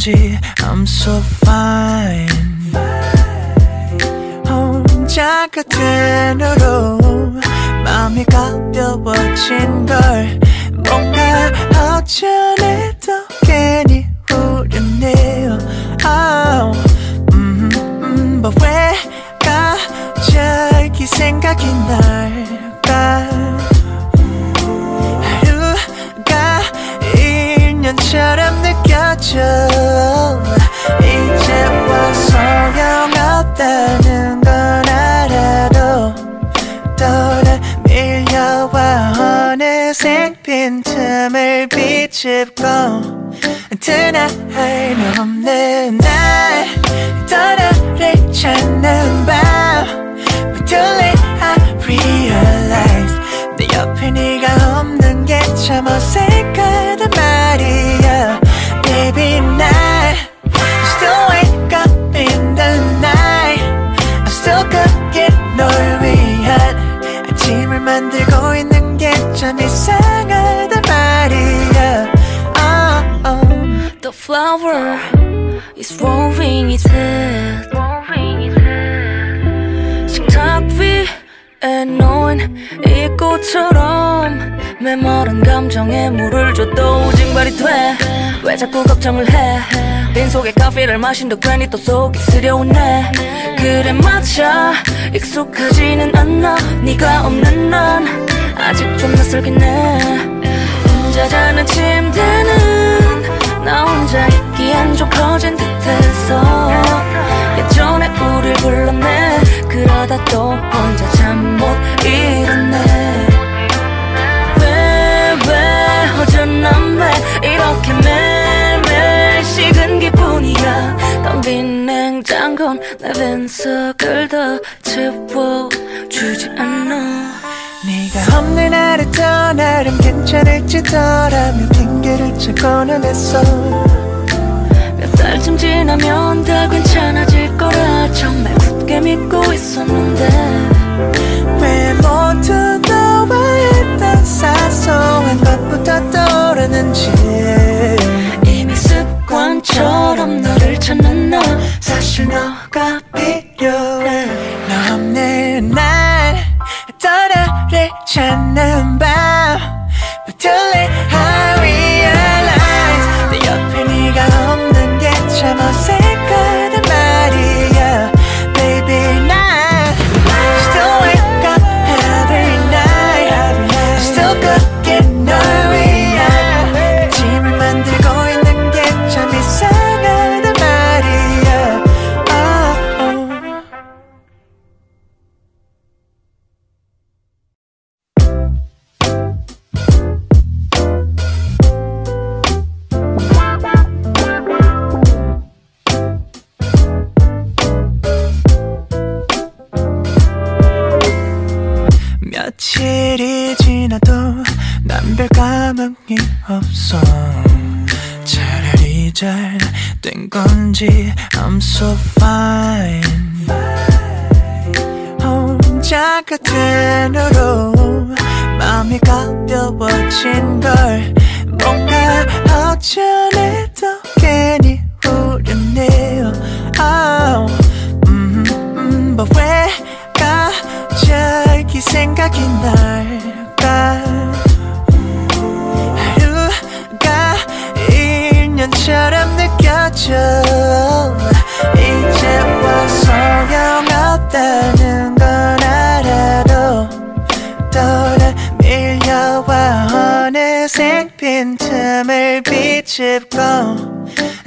된 건지 I'm so fine. 혼자 같은 으로 마음이 가벼워진 걸 뭔가 어쩌네도 괜히 후련해요. Oh, 음, 음, but 왜 갑자기 생각이 날 느껴져 이제와 소용없다는 건 알아도 돌아 밀려와 어느새 빈틈을 비집고 드나할 없는 날 떠나를 찾는 밤 But too late I realize 내 옆에 네가 없는 게 참 어색 참 이상하단 말이야. oh, oh. The flower is rolling its head. 식탁 위에 놓인 이 꽃처럼 메마른 감정에 물을 줘도 징발이 돼. 왜 자꾸 걱정을 해? 빈속에 커피를 마신다 괜히 또 속이 쓰려오네 그래 맞아. 익숙하지는 않아. 네가 없는 난 아직 좀 낯설긴 해 혼자 자는 침대는 나 혼자 있기엔 좀 커진 듯해서 예전에 우릴 불렀네. 그러다 또 혼자 잠못 일어네. 왜 왜 허전한 왜 이렇게 매일매일 식은 기분이야. 덤빈 냉장고는 내 빈속을 더 채워주지 않아 네가 없는 하루도 나름 괜찮을지더라며 핑계를 찾고는 했어. 몇 달쯤 지나면 다 괜찮아질 거라 정말 굳게 믿고 있었는데. 왜 모두 너와 했던 사소한 것부터 떠오르는지. 이미 습관처럼 너를 찾는 나 사실 너가 필요해. 너 없는 날 떠나를 찾는 밤 late 감흥이 없어. 차라리 잘 된 건지 I'm so fine. 혼자 같은 으로 마음이 가벼워진 걸 뭔가 어쩌네도 괜히 후련해요. Oh, 음, 음, but 왜 갑자기 생각이 날까 1년처럼 느껴져. 이제 와 소용없다는 건 알아도 돌아 밀려와 어느새 빈틈을 비집고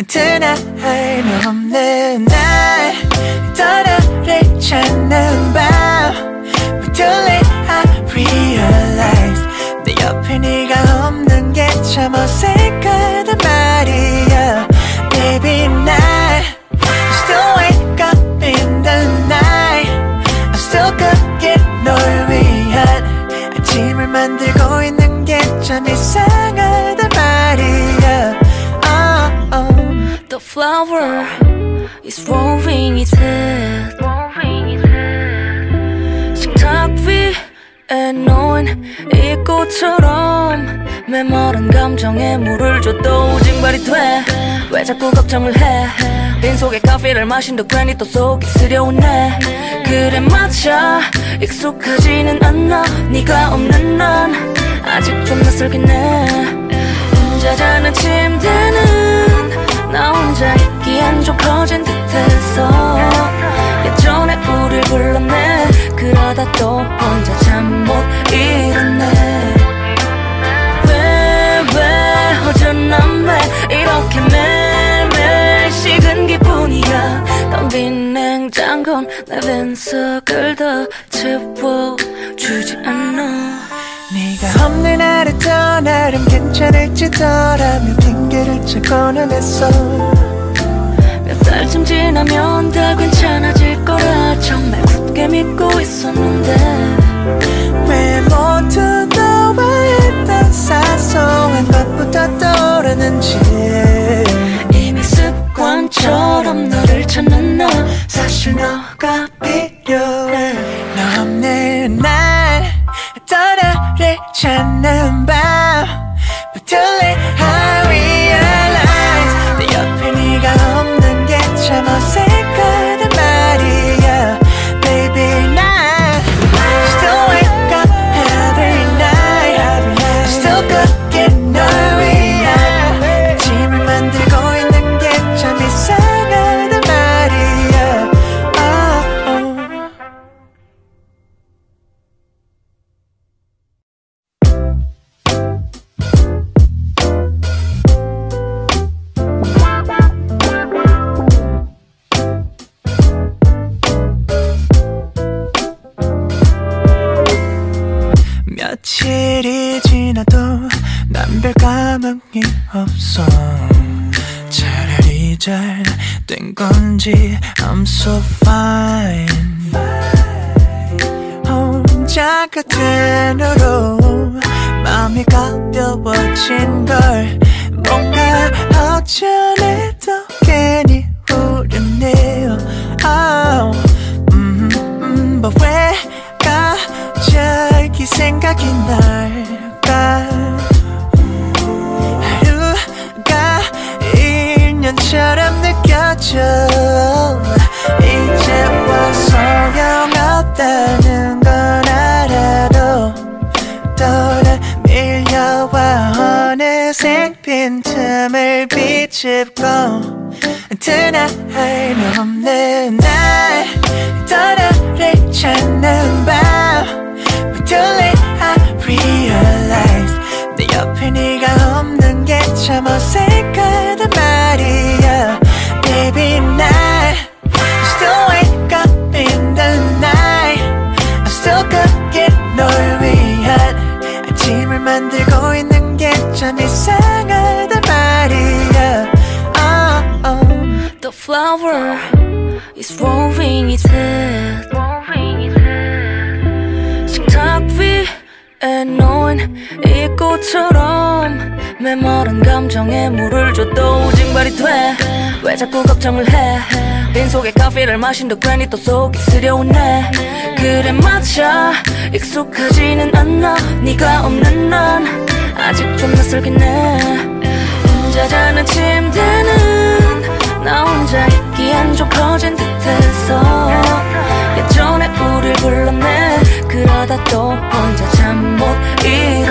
드나할 없는 날 떠나를 찾는 밤 But too late I realize 내 옆에 네가 없는 게 참 어색하 flower is rolling its head 식탁 위에 놓인 이 꽃처럼 메마른 감정에 물을 줘도 징발이 돼. 왜 자꾸 걱정을 해? 빈속에 커피를 마신도 괜히 또 속이 쓰려오네 그래 맞아. 익숙하지는 않아. 네가 없는 난 아직 좀 낯설긴 해 혼자 자는 침대는 나 혼자 있기엔 좀 커진 듯해서 예전에 우릴 불렀네. 그러다 또 혼자 잠못 일어네. 왜 왜 허전한 왜 이렇게 매일매일 식은 기분이야. 텅빈 냉장고는 내 빈속을 더 채워 주지 않아 네가 없는 하루 더 나름 괜찮을지더라며 핑계를 찾고는 했어. 몇 달쯤 지나면 다 괜찮아질 거라 정말 굳게 믿고 있었는데. 왜 모두 너와 했던 사소한 것부터 떠오르는지. 이미 습관처럼 너를 찾는 나 사실 너가 필요해. 너 없는 날 떠나를 찾는 밤 But late I realize 내 옆에 네가 없는 게 참 어색 된 건지 I'm so fine. 혼자 그대로 마음이 가벼워진 걸 뭔가 어쩌네 메마른 감정에 물을 줘도 징발이 돼. 왜 자꾸 걱정을 해? 빈속에 커피를 마신도 괜히 또 속이 쓰려오네 그래 맞아. 익숙하지는 않아. 네가 없는 난 아직 좀 낯설긴 해. 혼자 자는 침대는 나 혼자 있기엔 좀 커진 듯해서. 예전에 우릴 불렀네. 그러다 또 혼자 잠못왜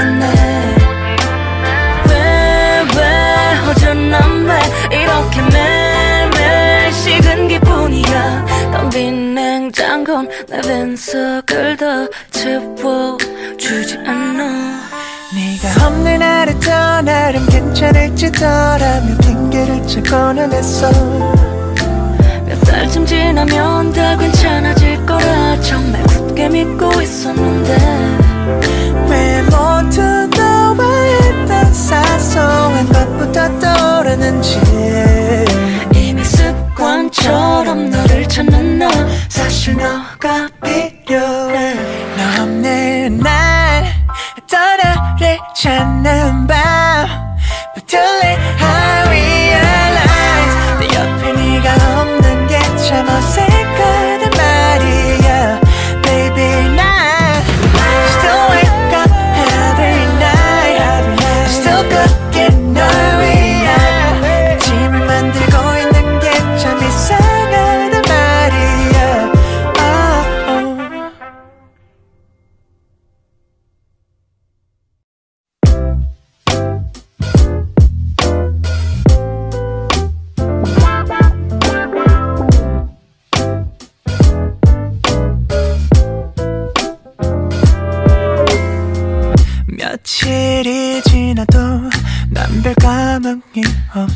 왜 허전한 왜 이렇게 매일매일 식은 기분이야. 텅빈 냉장고는 내 빈속을 더 채워주지 않아. 네가 없는 하루 더 나름 괜찮을지더라며 핑계를 찾고는 했어. 몇 달쯤 지나면 다 괜찮아질 거라. 정말 굳게 믿고 있었는데. 왜 모두 했던 사소한 것부터 떠오르는지. 이미 습관처럼 너를 찾는 나. 사실 너가 필요해. 너 없는 날 떠나를 찾는 밤. But too late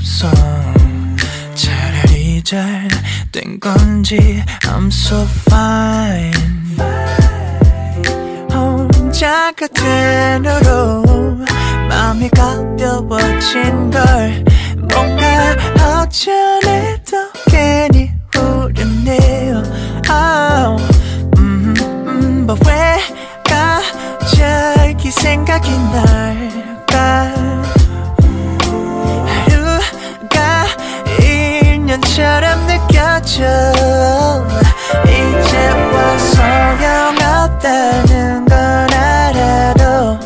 없어. 차라리 잘 된 건지 I'm so fine. 혼자 그대로 마음이 가벼워진 걸 뭔가 어쩌네도 괜히 후련해요. Oh, 음, 음, but 왜 갑자기 생각이 날 느껴져 이제와 소용없다는 건 알아도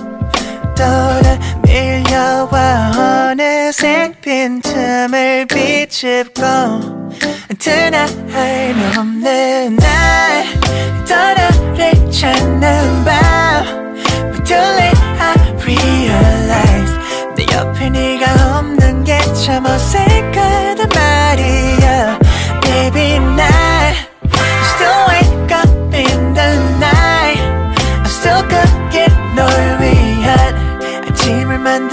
돌아 밀려와 어느새 빈틈을 비집고 드나할 없는 날 떠나를 찾는 밤 But too late 옆에 네가 없는 게 참 어색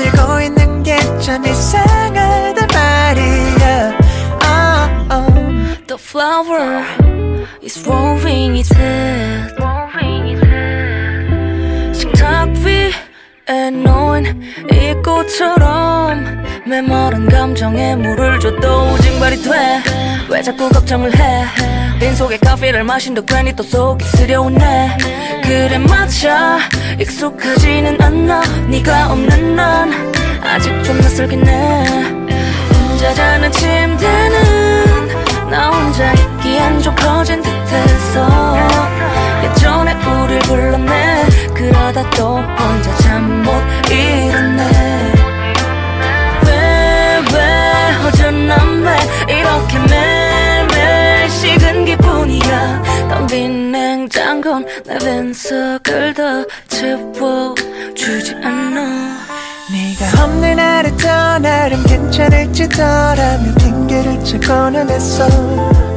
들고 있는 게 참 이상하단 말이야 oh, oh. The flower is rolling its head 에 놓인 이 꽃처럼 메마른 감정에 물을 줘도 오징발이 돼. 왜 자꾸 걱정을 해? 빈속에 커피를 마신다 괜히 또 속이 쓰려오네 그래 맞아. 익숙하지는 않아. 네가 없는 난 아직 좀 낯설긴 해 혼자 자는 침대는 나 혼자 있기엔 좀 커진 듯해서. 예전에 우릴 불렀네 그러다 또 혼자 잠못 일어네. 왜왜 허전한 왜 이렇게 매일매일 식은 기분이야? 덤빈 냉장고는 내 빈속을 더 채워주지 않아. 네가 없는 하루 떠나름 괜찮을지더라며 핑계를 찾고는 했어. 몇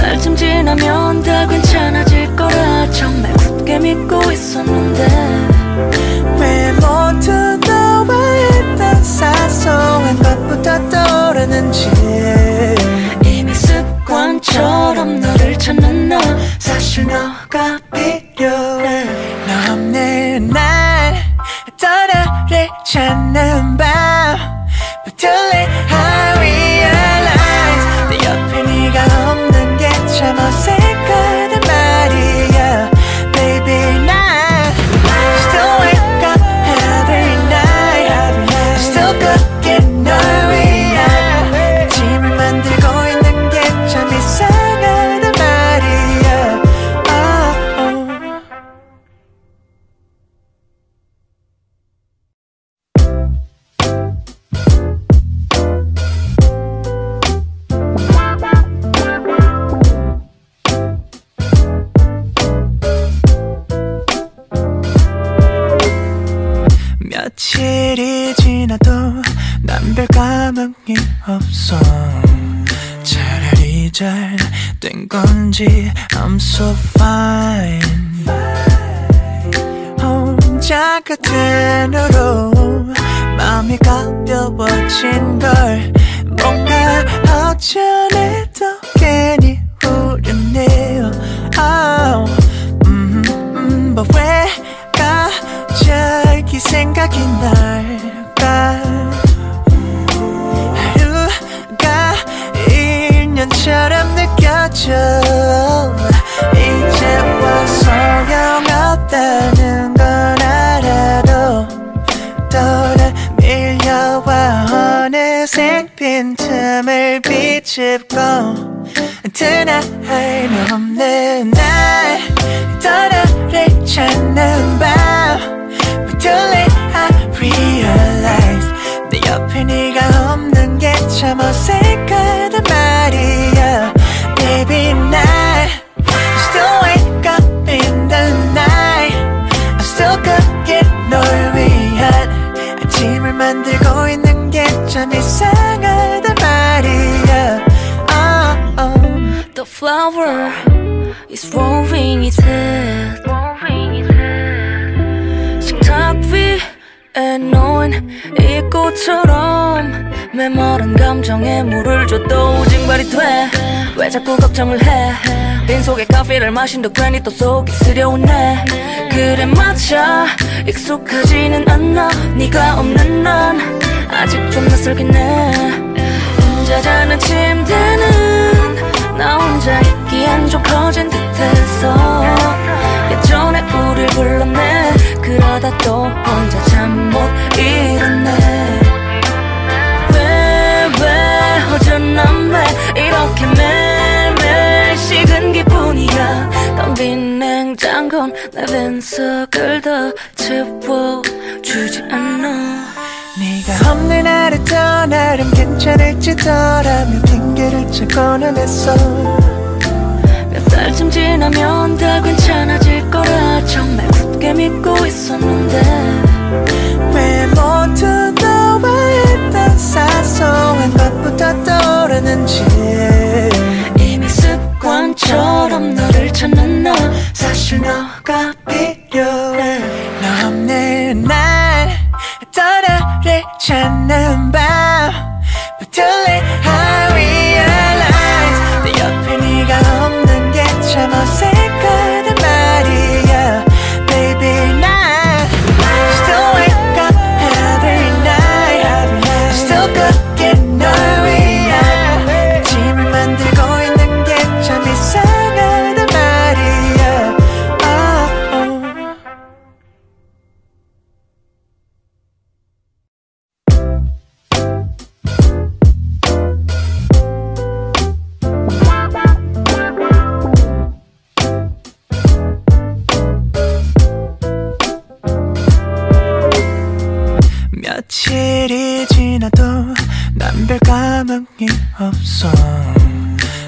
달쯤 지나면 다 괜찮아질 거라 정말 굳게 믿고 있었는데. 왜 모두 너와 했던 사소한 것부터 떠오르는지. 이미 습관처럼 너를 찾는 나 사실 너가 필요해. 너 없는 날 떠나를 찾는 밤. realize 감흥이 없어. 차라리 잘 된 건지 I'm so fine. 혼자 그대로 마음이 가벼워진 걸 뭔가 어쩌네도 괜히 후련해요. Oh, 음, 음, but 왜 갑자기 생각이 날 느껴져 이제와 소용없다는 건 알아도 돌아 밀려와 어느새 빈틈을 비집고 드나할 없는 날 떠나를 찾는 밤 But too late I realize 내 옆에 네가 없는 게 참 어색 참 이상하단 말이야. oh, oh. The flower is rolling its head. 식탁 위에 놓인 이 꽃처럼 메마른 감정에 물을 줘도 징발이 돼. 왜 자꾸 걱정을 해? 빈속에 커피를 마신도 괜히 또 속이 쓰려오네 그래 맞아. 익숙하지는 않아. 네가 없는 난 아직 좀 낯설긴 해 혼자 자는 침대는 나 혼자 있기엔 좀 커진 듯해서 예전에 우릴 불렀네. 그러다 또 혼자 잠못 일어네. 왜 왜 허전한 왜 이렇게 매일매일 식은 기분이야. 텅빈 냉장고는 내 빈속을 더 채워주지 않아 없는 하루 떠나름 괜찮을지더라며 핑계를 찾고는 했어. 몇 달쯤 지나면 다 괜찮아질 거라 정말 굳게 믿고 있었는데. 왜 모두 너와 했던 사소한 것부터 떠오르는지. 이미 습관처럼 너를 찾는 나 사실 너가 필요해. 너 없는 날 떠나를 찾는 밤 I realize 별 감흥이 없어.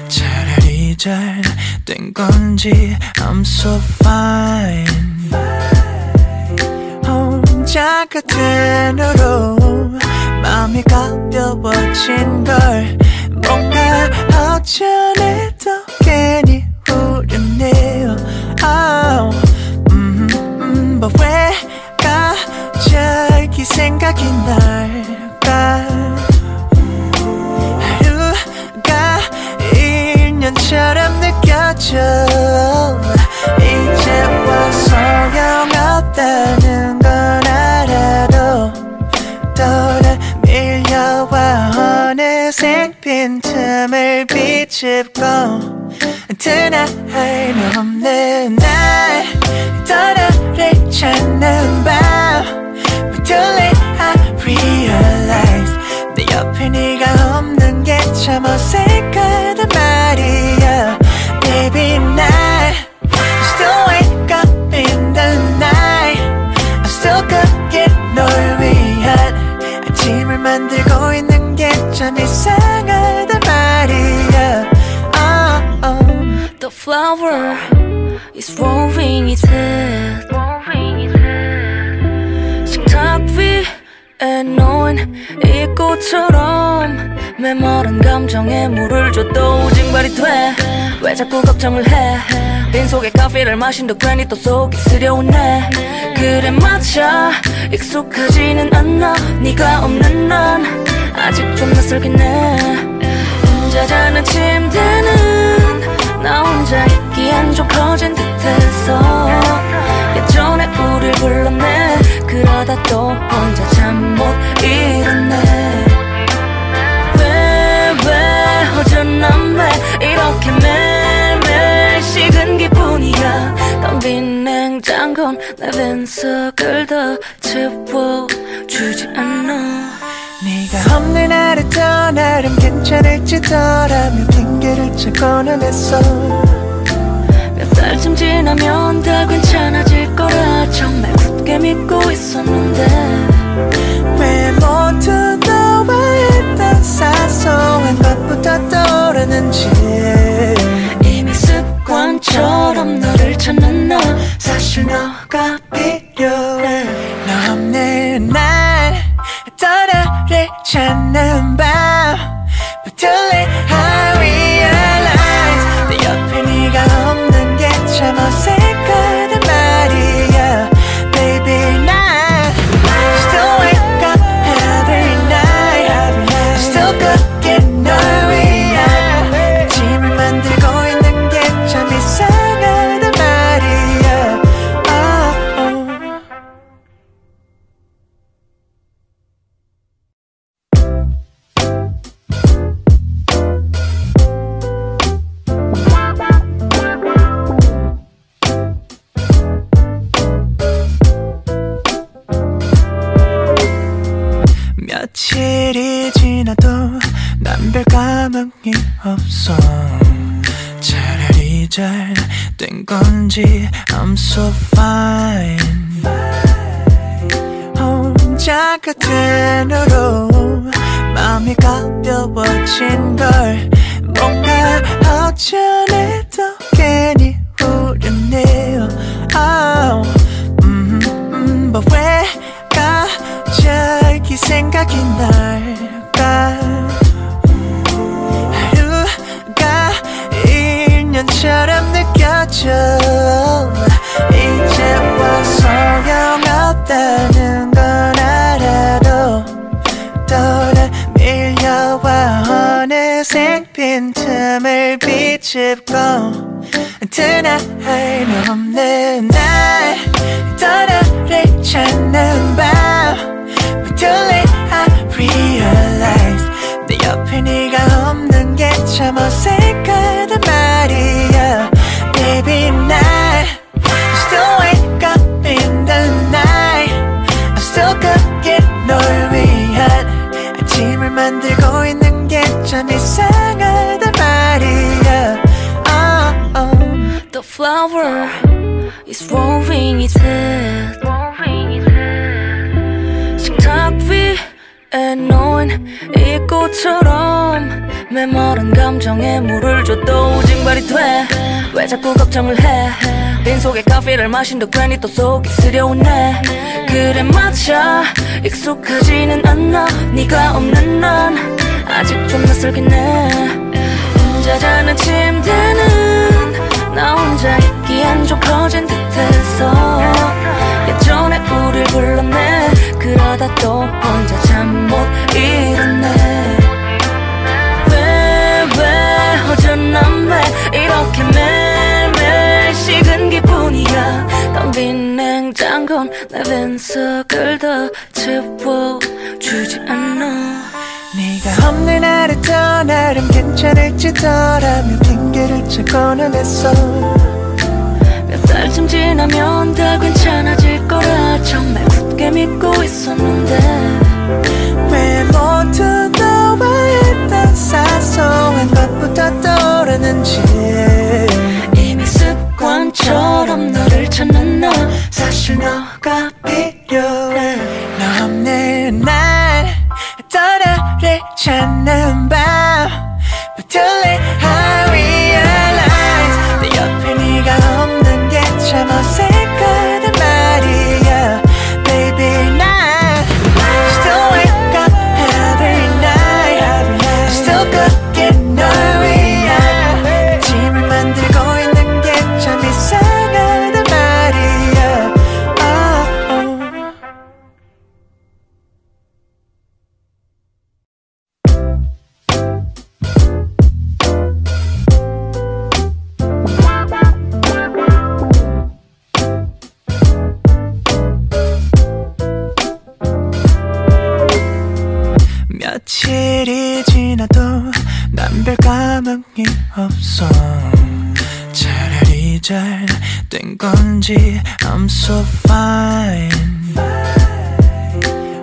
차라리 잘 된 건지 I'm so fine. 혼자 그대로 마음이 가벼워진 걸 뭔가 어쩌네도 괜히 후련해요. Oh, 음, 음, but 왜 갑자기 생각이 날까 느껴져 이제와 소용없다는 건 알아도 떠나 밀려와 어느새 빈틈을 비집고 Tonight 없는 날 떠나를 찾는 밤 But too late I realize 내 옆에 네가 없는 게 참 어색하단 말이야 Baby 날 Still wake up in the night I'm still cooking 널 위한 아침을 만들고 있는 게 참 이상하단 말이야 oh, oh. The flower is rolling its head 놓인 이 꽃처럼 메마른 감정에 물을 줘도 징발이 돼. 왜 자꾸 걱정을 해? 빈속에 커피를 마신도 괜히 또 속이 쓰려오네 그래 맞아. 익숙하지는 않아. 네가 없는 난 아직 좀 낯설긴 해 혼자 자는 침대는 나 혼자 있기엔 좀 커진 듯해서 예전에 우릴 불렀네 그러다 또 혼자 잠못 일어네. 왜 왜 허전한 왜 이렇게 매일매일 식은 기분이야? 텅빈 냉장고는 내 빈속을 더 채워주지 않아. 네가 없는 하루 떠나름 괜찮을지더라며 핑계를 찾고는 했어. 몇 달쯤 지나면 다 괜찮아질 거라 정말 굳게 믿고 있었는데 왜 모두 너와 했던 사소한 것부터 떠오르는지 이미 습관처럼 너를 찾는 나 사실 너가 필요해 너 없는 날 떠나를 찾는 밤 too late I 감흥이 없어. 차라리 잘 된 건지 I'm so fine. 혼자 그대로 마음이 가벼워진 걸 뭔가 어쩌네도 괜히 후련해요. Oh, 음, 음, but 왜 갑자기 생각이 날 비집고 드나할 없는 날. 떠나를 찾는 is rolling its head 식탁 위에 놓인 이 꽃처럼 메마른 감정에 물을 줘도 징발이 돼. 왜 자꾸 걱정을 해? 빈속에 커피를 마신다 괜히 또 속이 쓰려오네 그래 맞아. 익숙하지는 않아. 네가 없는 난 아직 좀 낯설긴 해. 혼자 자는 침대는 나 혼자 있 기엔 좀 커진 듯해서 예전에 우릴 불렀네. 그러다 또 혼자 잠못 일어네. 왜 왜 허전한 왜 이렇게 매일매일 식은 기분이야? 텅빈 냉장고는 내 빈속을 더 채워주지 않아. 네가 없는 하루 더 나름 괜찮을지더라며 핑계를 찾고는 했어. 몇 달쯤 지나면 다 괜찮아질 거라 정말 굳게 믿고 있었는데 왜 모두 너와 했던 사소한 것부터 떠오르는지 이미 습관처럼 너를 찾는 나 사실 너가 필요해 너 없는 날 떠나를 찾는 밤. I realize 게참 별 감흥이 없어. 차라리 잘 된 건지 I'm so fine.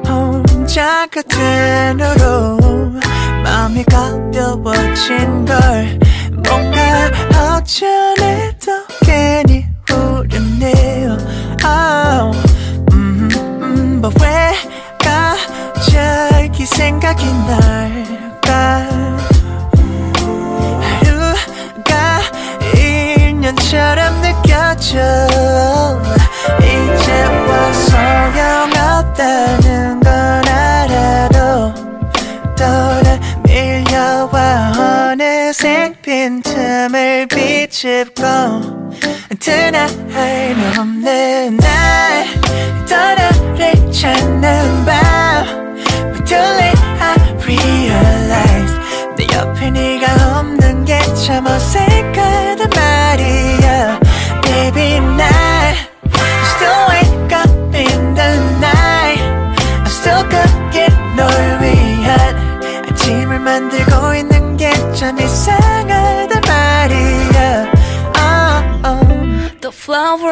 혼자 그대로 마음이 가벼워진 걸 뭔가 어쩌네 집고 드나할 없는 날 떠나를 찾는 밤 But too late I realize 내 옆에 네가 없는 게 참 어색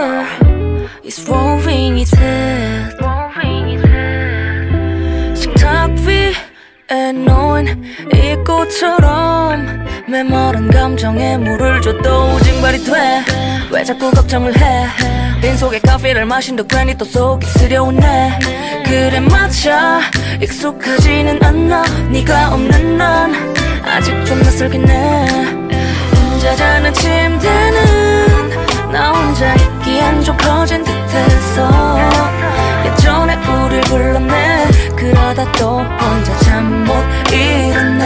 flower is rolling its head. 식탁 위에 놓인 이꽃 꽃처럼 메마른 감정에 물을 줘도 우징발이 돼 왜 자꾸 걱정을 해? 빈속에 커피를 마신다 괜히 또 속이 쓰려오네 그래 맞아. 익숙하지는 않아. 네가 없는 난 아직 좀 낯설긴 해 혼자 자는 침대는 나 혼자 있 좀 커진 듯해서 예전에 우릴 불렀네. 그러다 또 혼자 잠못 일어네.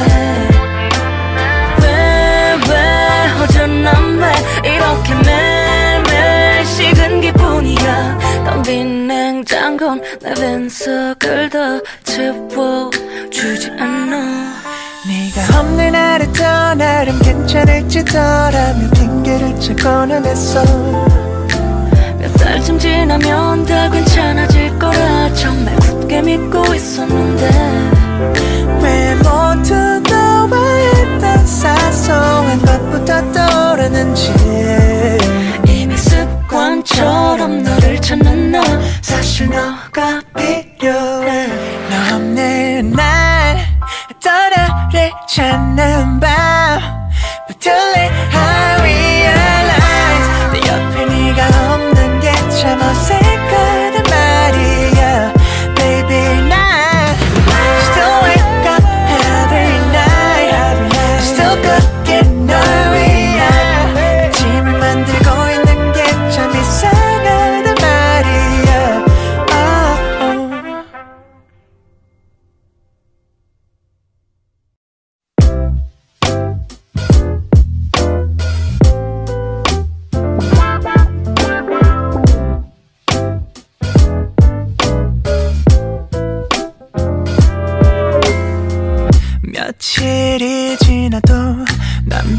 왜 왜 허전한 왜 이렇게 매일매일 식은 기분이야. 텅빈 냉장고는 내 빈속을 더 채워주지 않아. 네가 없는 하루 떠나름 괜찮을지더라며 핑계를 찾고는 했어. 몇 달쯤 지나면 다 괜찮아질 거라 정말 굳게 믿고 있었는데 왜 모두 너와 했던 사소한 것부터 떠오르는지 이미 습관처럼 너를 찾는 나 사실 너가 필요해. 너 없는 날 떠나를 찾는 밤. I realize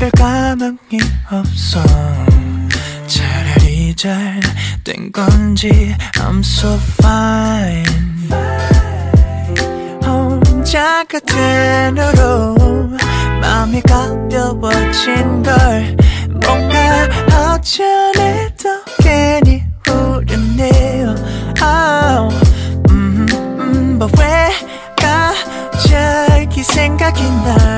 별 감흥이 없어. 차라리 잘 된 건지 I'm so fine. 혼자 그대로 마음이 가벼워진 걸 뭔가 어쩌네도 괜히 후련해요. Oh, 음, 음, but 왜 갑자기 생각이 날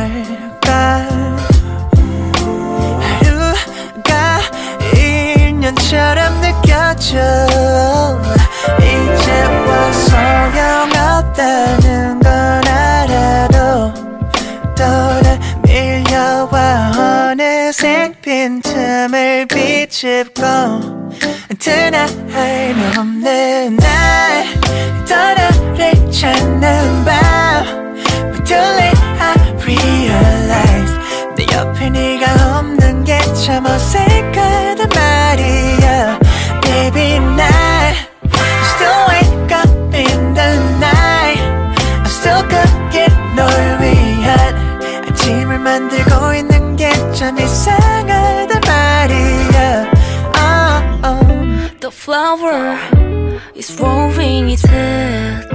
비집고 Tonight 없는 날 떠나를 찾는 flower is rolling its head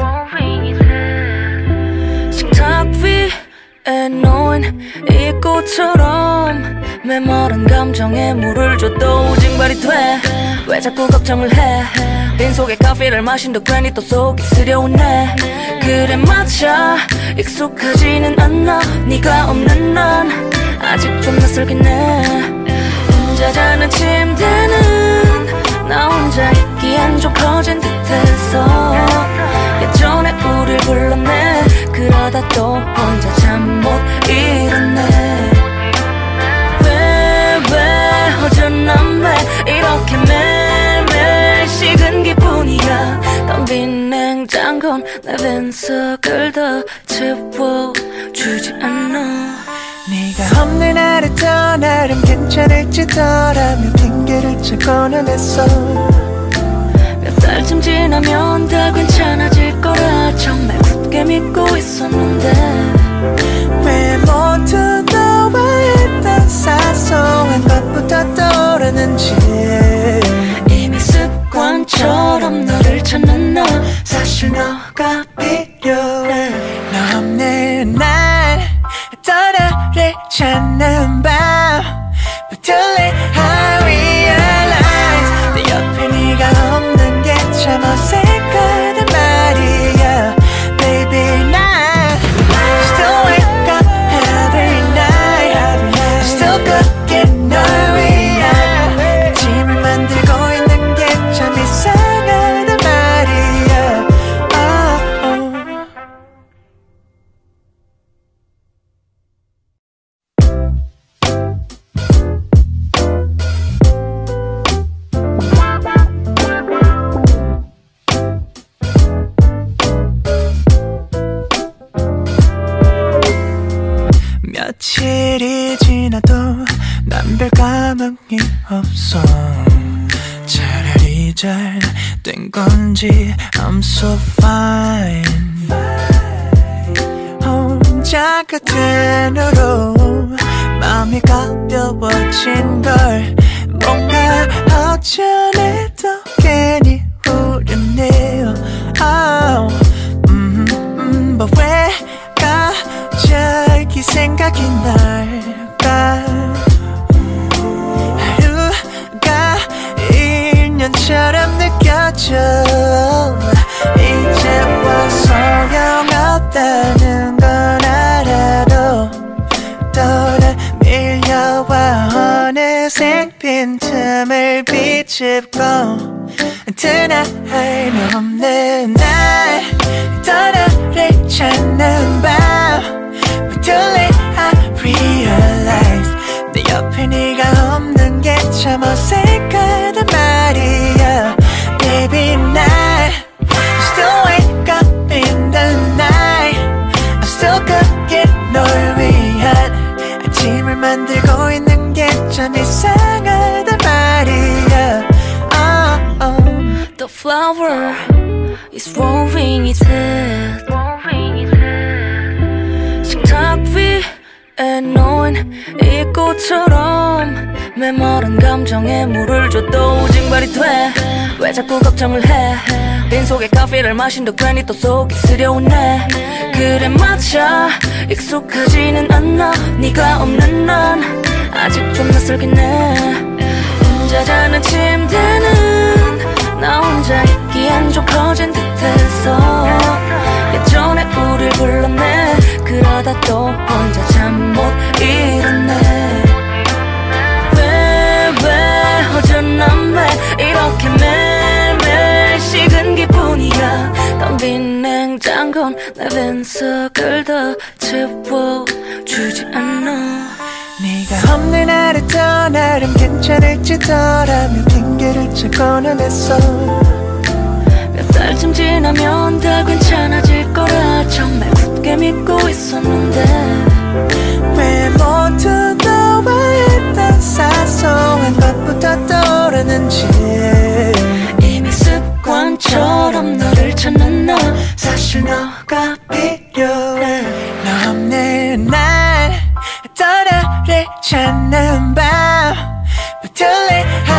식탁 위에 놓인 이 꽃처럼 메마른 감정에 물을 줘도 우징발이 돼 왜 자꾸 걱정을 해? 빈속에 커피를 마신다 괜히 또 속이 쓰려오네. 그래 맞아. 익숙하지는 않아. 네가 없는 난 아직 좀 낯설긴 해 혼자 자는 침대는 나 혼자 있 좀 커진 듯해서 예전에 우릴 불렀네 그러다 또 혼자 잠 못 일어네. 왜 왜 허전한 왜 이렇게 매일매일 식은 기분이야. 텅빈 냉장고는 내 빈속을 더 채워주지 않아. 네가 없는 하루 떠나름 괜찮을지더라며 핑계를 찾고는 했어. 몇 달쯤 지나면 다 괜찮아질 거라 정말 굳게 믿고 있었는데. 왜 모두 너와 했던 사소한 것부터 떠오르는지. 이미 습관처럼 너를 찾는 나 사실 너가 필요해. 너 없는 날 떠나를 찾는 밤. late 며칠이 지나도 난 별 감흥이 없어. 차라리 잘 된 건지 I'm so fine. 혼자 같은 으로 마음이 가벼워진 걸 뭔가 어쩌네도 괜히 우렸네요. Oh, mm, mm, but w h e 생각이 날까? 하루가 1년처럼 느껴져. 이제 와 소용없다는 건 알아도 돌아 밀려와 어느새 빈틈을 비집고 Tonight 없는 날 떠나를 찾는 밤 네가 없는 게 참 어색하단 말이야 Baby 날 Still wake up in the night I'm still cooking 널 위한 아침을 만들고 있는 게 참 이상하단 말이야 oh, oh. The flower is rolling its head 식탁 위 에 놓인 이 꽃처럼 메마른 감정에 물을 줘도 징발이 돼. 왜 자꾸 걱정을 해? 빈속에 커피를 마신도 괜히 또 속이 쓰려오네 그래 맞아. 익숙하지는 않아. 네가 없는 난 아직 좀 낯설긴 해 혼자 자는 침대는 나 혼자 있기엔 좀 커진 듯해서. 예전에 우릴 불렀네 그러다 또 혼자 잠못 일어네. 왜 왜 허전한 왜 이렇게 매일매일 식은 기분이야. 텅빈 냉장고는 내 빈속을 더 채워주지 않아. 네가 없는 하루 떠나름 괜찮을지더라며 핑계를 찾고는 했어. 몇 달쯤 지나면 다 괜찮아질 거라 정말 굳게 믿고 있었는데 왜 모두 너와 했던 사소한 것부터 떠오르는지 이미 습관처럼 너를 찾는 나 사실 너가 필요해 너 없는 날 떠나를 찾는 밤 late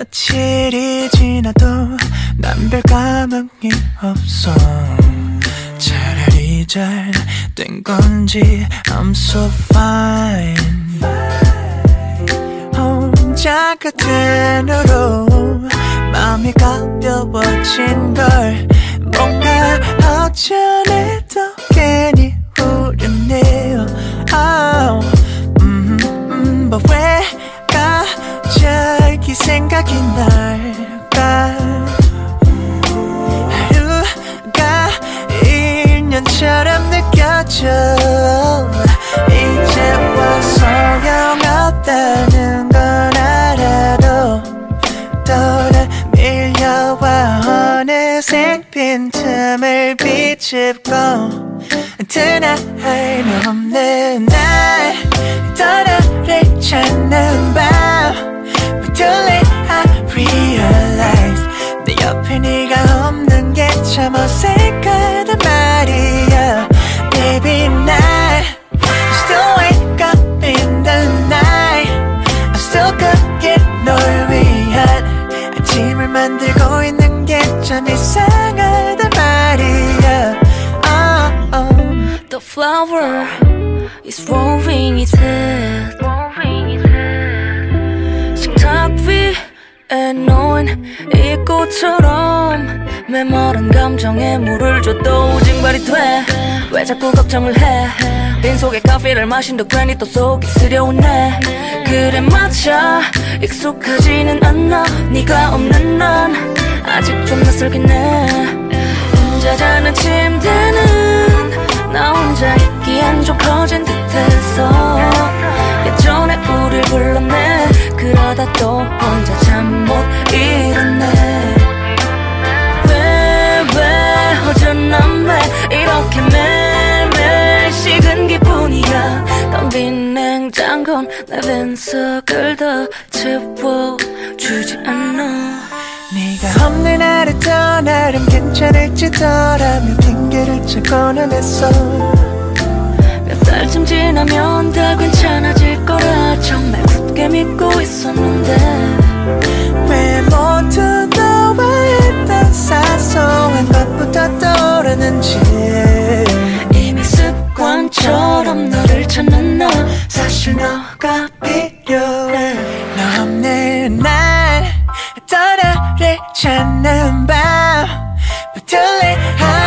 며칠이 지나도 난별 감흥이 없어. 차라리 잘 된 건지 I'm so fine. 혼자 그대로 마음이 가벼워진 걸 뭔가 어쩌네도 괜히 후련해요. Oh, 음, 음, but 왜 갑자기 생각이 날까? 하루가 1년처럼 느껴져. 이제 와 소용없다는 건 알아도 돌아 밀려와 어느새 빈틈을 비집고 Tonight 없는 날 떠나를 찾는 밤. too late I realize 내 옆에 네가 없는 게 참 어색하단 말이야 Baby 날 Still wake up in the night I'm still cooking 널 위한 아침을 만들고 있는 게 참 이상하단 말이야 oh, oh. The flower is rolling its head 에 놓인 이 꽃처럼 메마른 감정에 물을 줘도 징발이 돼. 왜 자꾸 걱정을 해? 빈속에 커피를 마신다 괜히 또 속이 쓰려오네 그래 맞아 익숙하지는 않아. 네가 없는 난 아직 좀 낯설긴 해 혼자 자는 침대는 나 혼자 있기엔 좀 커진 듯해서. 예전에 우릴 불렀네 그러다 또 혼자 잠못 일어네. 왜 왜 허전한 왜 이렇게 매일매일 식은 기분이야? 텅빈 냉장고는 내 빈속을 더 채워주지 않아. 네가 없는 하루 떠나름 괜찮을지더라며 핑계를 찾고는 했어. 몇 달쯤 지나면 다 괜찮아질 거라. 정말 굳게 믿고 있었는데 왜 모두 너와 했던 사소한 것부터 떠오르는지 이미 습관처럼 너를 찾는 나 사실 너가 필요해 너 없는 날 떠나를 찾는 밤 late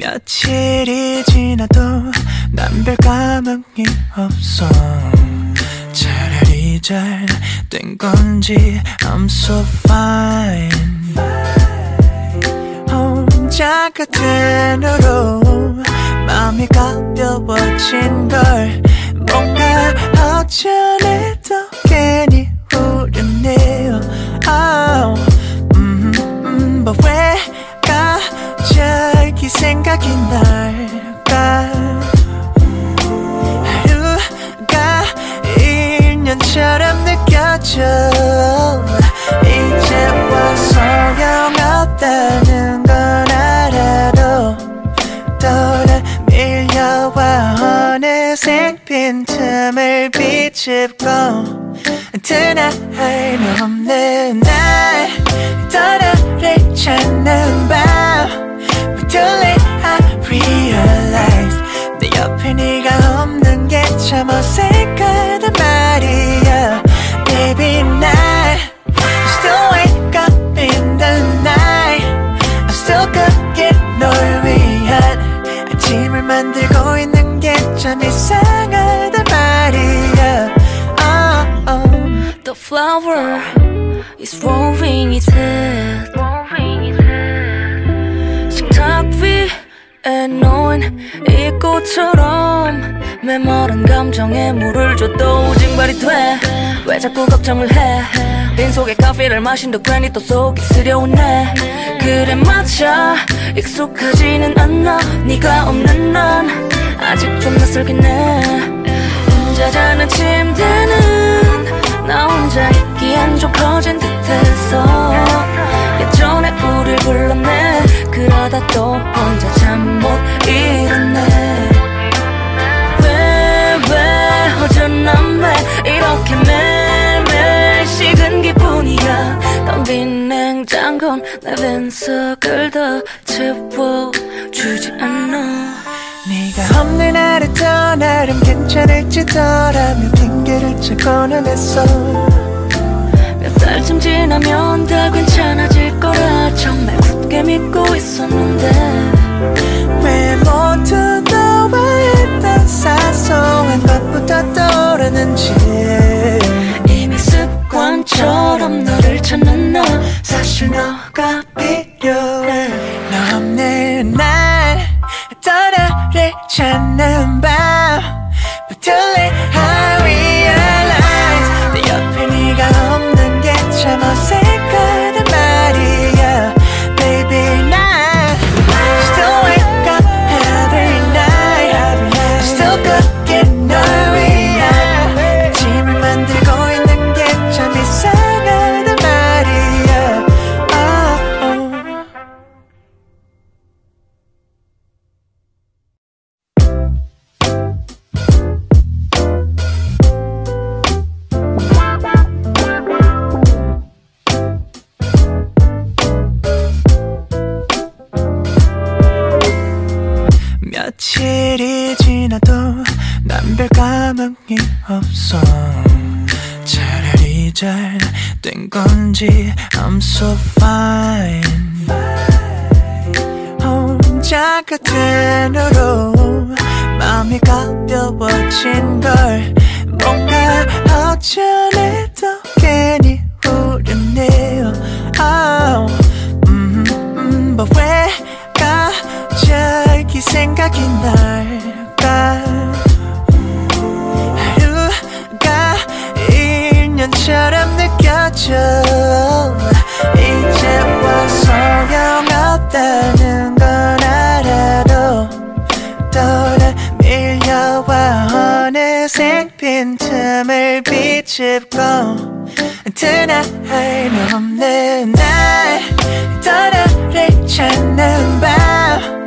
며칠이 지나도 난 별 감흥이 없어. 차라리 잘 된 건지 I'm so fine. 혼자 그대로 마음이 가벼워진 걸 뭔가 어쩌네도 괜히 후련해요. Oh, 음, 음, but 왜 갑자기 생각이 날까? 하루가 1년처럼 느껴져. 이제 와 소용없다는 건 알아도 떠나 밀려와 어느새 빈틈을 비집고 Tonight 없는 날 떠나를 찾는 밤 too late I realize 내 옆에 네가 없는 게 참 어색하단 말이야 Baby 날 Still wake up in the night I'm still cooking 널 위한 아침을 만들고 있는 게 참 이상하단 말이야 oh, oh. The flower is rolling its head 놓인 이 꽃처럼 메마른 감정에 물을 줘도 징발이 돼 왜 자꾸 걱정을 해? 빈속에 커피를 마신다 괜히 또 속이 쓰려오네 그래 맞아. 익숙하지는 않아. 네가 없는 난 아직 좀 낯설긴 해 혼자 자는 침대는 나 혼자 있기엔 좀 커진 듯해서 예전에 우릴 불렀네. 그러다 또 혼자 잠못 일어네. 왜왜 허전한 왜 이렇게 매일매일 식은 기분이야. 텅빈 냉장고는 내 빈속을 더 채워주지 않아. 네가 없는 하루 떠나름 괜찮을지더라며 핑계를 찾고는 했어. 몇 달쯤 지나면 다 괜찮아질 거라 정말 굳게 믿고 있었는데 왜 모두 너와 했던 사소한 것부터 떠오르는지 이미 습관처럼 너를 찾는 나 사실 너가 필요해. 너 없는 날 떠나를 찾는 밤. late I 며칠이 지나도 남별 감흥이 없어. 차라리 잘 된 건지 I'm so fine. 혼자 같은 으로 마음이 가벼워진 걸 뭔가 어쩌네 또 괜히 우렸네. 생각이 날까? 하루가 1년처럼 느껴져. 이제 와 소용없다는 건 알아도 돌아 밀려와 어느새 빈틈을 비집고 드나 할 없는 날 떠나를 찾는 밤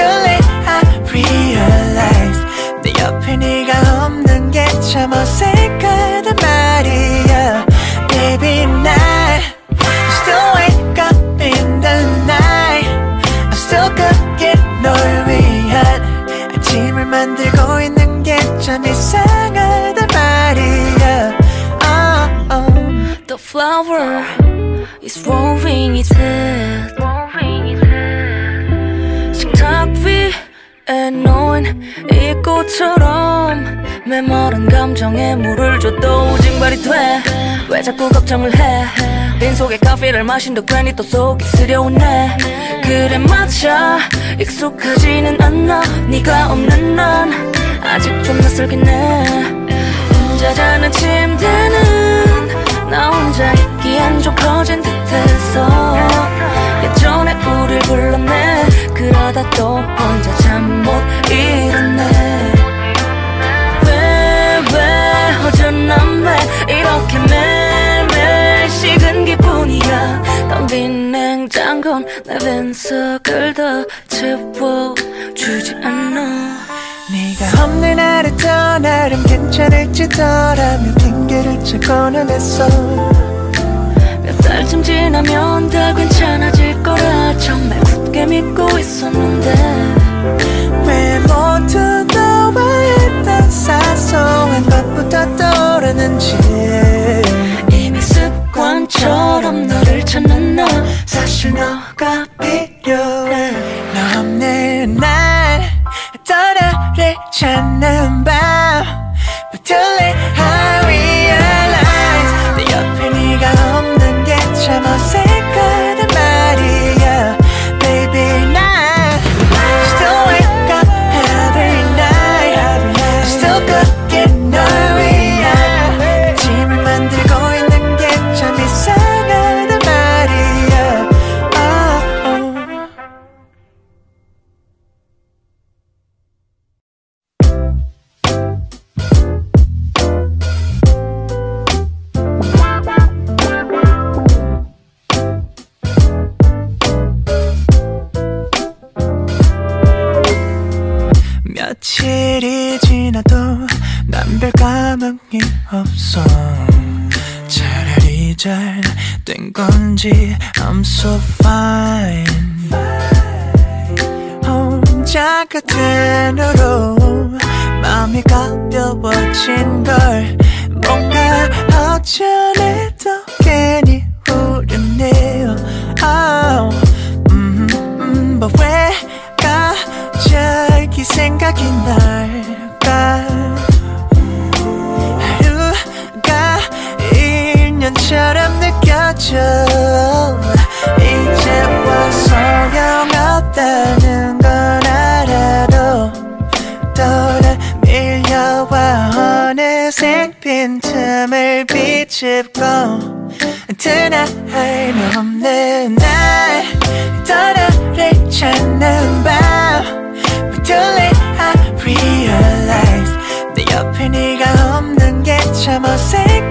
too late I realize 내 옆에 네가 없는 게 참 어색하단 말이야 Baby 날 Still wake up in the night I'm still cooking 널 위한 아침을 만들고 있는 게 참 이상하단 말이야 oh, oh. The flower is rolling its head 놓인 이 꽃처럼 메마른 감정에 물을 줘도 징발이 돼. 왜 자꾸 걱정을 해? 빈속에 커피를 마신다 괜히 또 속이 쓰려오네 그래 맞아. 익숙하지는 않아. 네가 없는 난 아직 좀 낯설긴 해 혼자 자는 침대는 나 혼자 있기엔 좀 커진 듯해서. 예전에 우릴 불렀네. 그러다 또 혼자 잠못 일어네. 왜왜 어쩌면 왜 이렇게 매일매일 식은 기분이야. 텅빈 냉장고는 내 빈속을 더 채워주지 않아. 네가 없는 하루 더 나름 괜찮을지더라며 핑계를 찾고는 했어. 몇 달쯤 지나면 다 괜찮아질 거라. 정말 굳게 믿고 있었는데 왜 모두 너와 했던 사소한 것부터 떠오르는지. 이미 습관처럼 너를 찾는 나 사실 너가 필요해. 너 없는 날 떠나를 찾는 밤 late 감흥이 없어. 차라리 잘 된 건지 I'm so fine. 혼자 그대로 마음이 가벼워진 걸 뭔가 어쩌네도 괜히 후련해요. Oh, 음, 음, but 왜 갑자기 생각이 날 느껴져 이제 와 소용없다는 건 알아도 돌아 밀려와 어느새 빈틈을 비집고 드나할 없는 날 떠나를 찾는 밤 But too 내 옆에 네가 없는 게 참 어색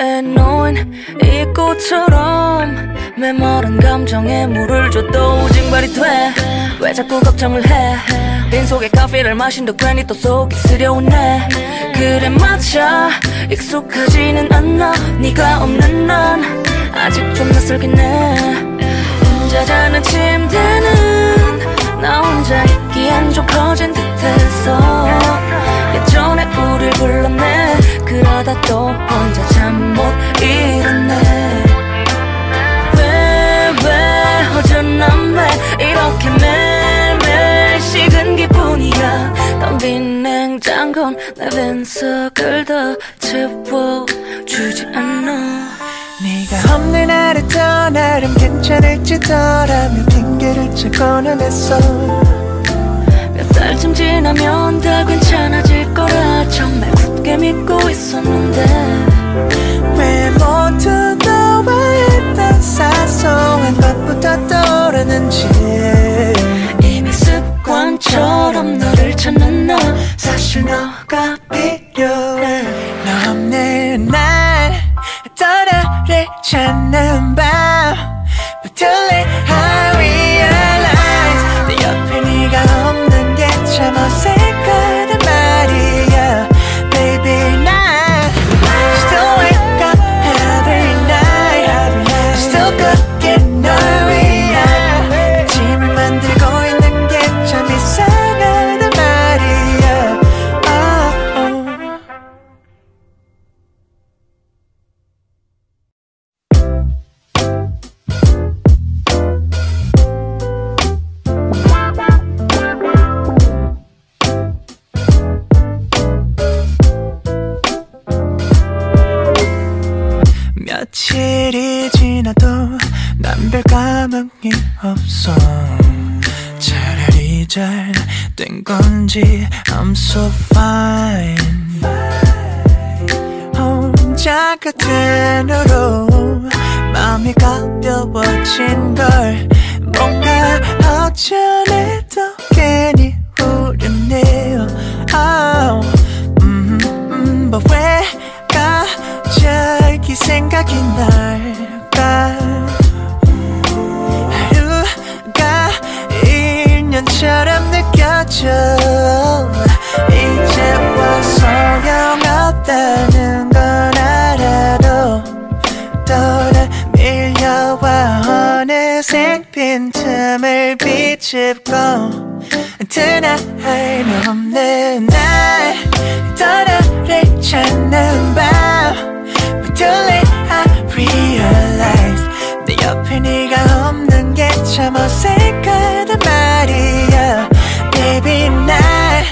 위에 놓인 이 꽃처럼 메마른 감정에 물을 줘도 징발이 돼 왜 자꾸 걱정을 해? 빈속에 커피를 마신다 괜히 또 속이 쓰려오네 그래 맞아 익숙하지는 않아. 네가 없는 난 아직 좀 낯설긴 해. 혼자 자는 침대는 나 혼자 있기엔 좀 커진 듯해서. 예전에 우릴 불렀네. 그러다 또 혼자 빈 냉장고는 내 빈속을 더 채워주지 않아. 네가 없는 하루 떠나름 괜찮을지더라며 핑계를 찾고는 했어. 몇 달쯤 지나면 다 괜찮아질 거라 정말 굳게 믿고 있었는데. 왜 모두 너와 했던 사소한 것부터 떠오르는지 습관처럼 너를 찾는 나. 사실 너가 필요해. 너 없는 날 떠나를 찾는 밤. late 난별 감흥이 없어. 차라리 잘 된 건지 I'm so fine. 혼자 그대로 마음이 가벼워진 걸 뭔가 어쩌네도 괜히 후련해요. Oh, 음, 음, but 왜 갑자기 생각이 날 느껴져 이제와 소용없다는 건 알아도 돌아 밀려와 어느새 빈틈을 비집고 Tonight 없는 날 떠나를 찾는 밤 But too late I realize 내 옆에 네가 없는 게 참 어색하단 말이야 Baby 난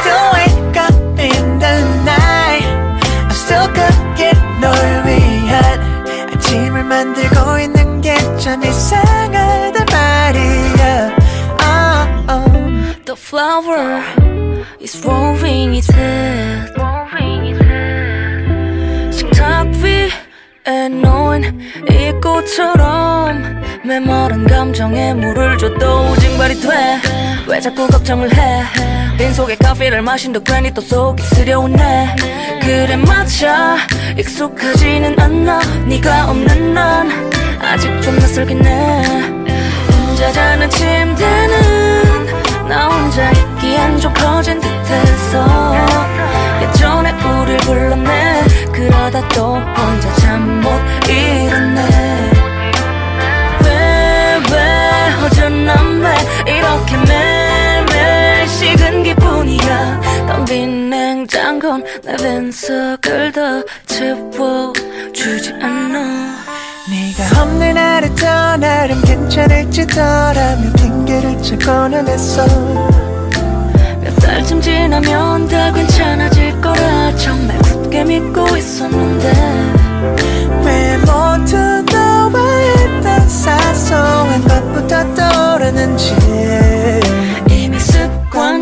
Still wake up in the night I'm still cooking 널 위한 아침을 만들고 있는 게 참 이상하단 말이야 oh, oh. The flower is rolling its head 에 놓인 이 꽃처럼 메마른 감정에 물을 줘도 징발이 돼 왜 자꾸 걱정을 해? 빈속에 커피를 마신다 괜히 또 속이 쓰려오네 그래 맞아. 익숙하지는 않아. 네가 없는 난 아직 좀 낯설긴 해 혼자 자는 침대는 나 혼자 있기엔 좀 커진 듯해서. 예전에 우릴 불렀네. 그러다 또 내 빈속을 더 채워주지 않아. 네가 없는 하루 떠나름 괜찮을지더라며 핑계를 찾고는 했어. 몇 달쯤 지나면 다 괜찮아질 거라 정말 굳게 믿고 있었는데. 왜 모두 너와 했던 사소한 것부터 떠오르는지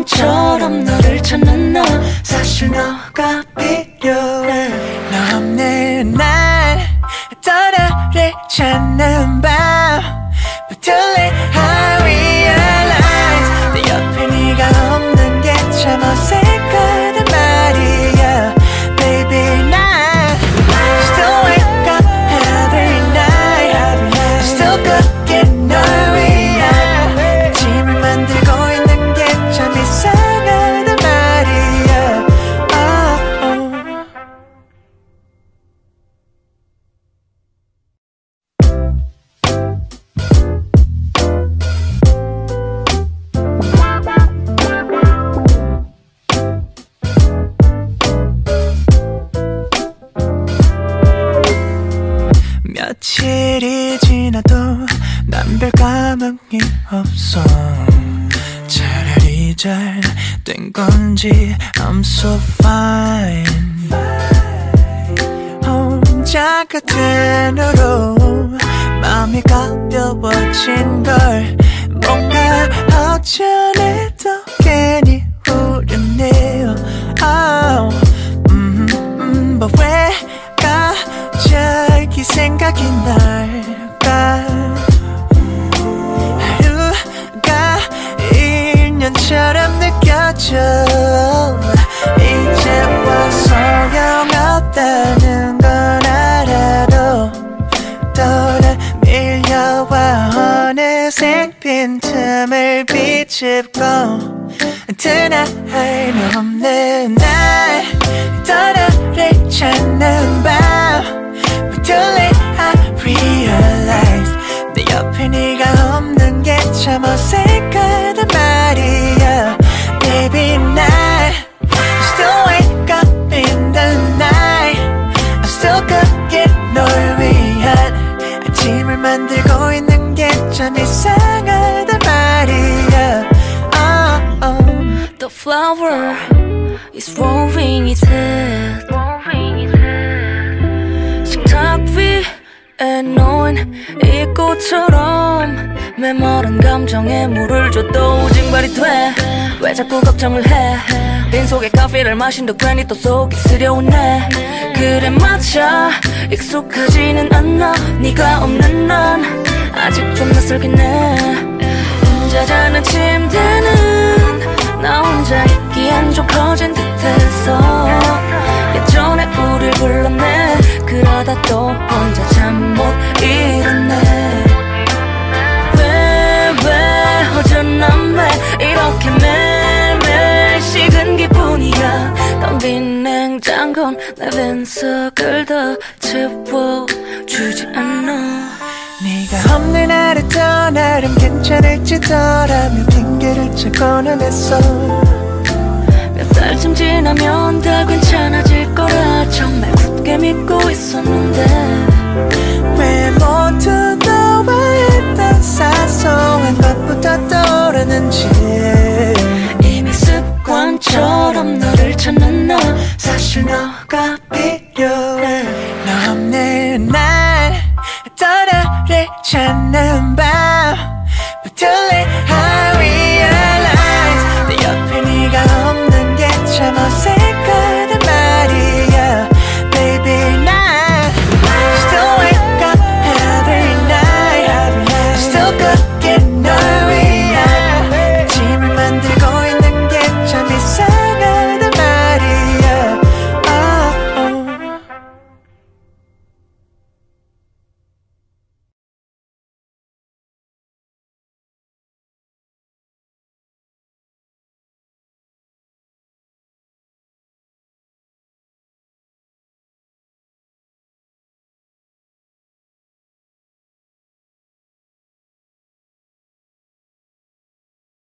습관처럼 너를 찾는 나 사실 너가 필요해. 너 없는 날 떠나를 찾는 밤. late 없어. 차라리 잘 된 건지 I'm so fine. 혼자 그대로 마음이 가벼워진 걸 뭔가 어쩌네도 괜히 후련해요. Oh, 음, 음, but 왜 갑자기 생각이 날 1년처럼 느껴져. 이제와 소용없다는 건 알아도 떠나 밀려와 어느새 빈틈을 비집고 드나할 없는 날 떠나를 찾는 밤 But too late I realize 내 옆에 네가 없는 게 참 어색하단 말이야 Baby night Still wake up in the night I'm still cooking 널 위한 아침을 만들고 있는 게 참 이상하단 말이야 oh, oh. The flower is rolling its head 놓인 이 꽃처럼 메마른 감정에 물을 줘도 징발이 돼. 왜 자꾸 걱정을 해? 빈속에 커피를 마신다 괜히 또 속이 쓰려오네 그래 맞아. 익숙하지는 않아. 네가 없는 난 아직 좀 낯설긴 해 혼자 자는 침대는 나 혼자 있기엔 좀 커진 듯해서. 예전에 우릴 불렀네. 그러다 또 혼자 잠못 일어네 왜왜 허전한 왜 이렇게 매일매일 식은 기분이야. 텅빈 냉장고는 내 빈속을 더 채워주지 않아. 네가 없는 하루 떠나름 괜찮을지더라며 핑계를 찾고는 했어. 몇 달쯤 지나면 다 괜찮아질 거라. 정말 굳게 믿고 있었는데 왜 모두 너와 했던 사소한 것부터 떠오르는지. 이미 습관처럼 찾는 너. 사실 너가 필요해. 너 없는 날 떠나를 찾는 밤. late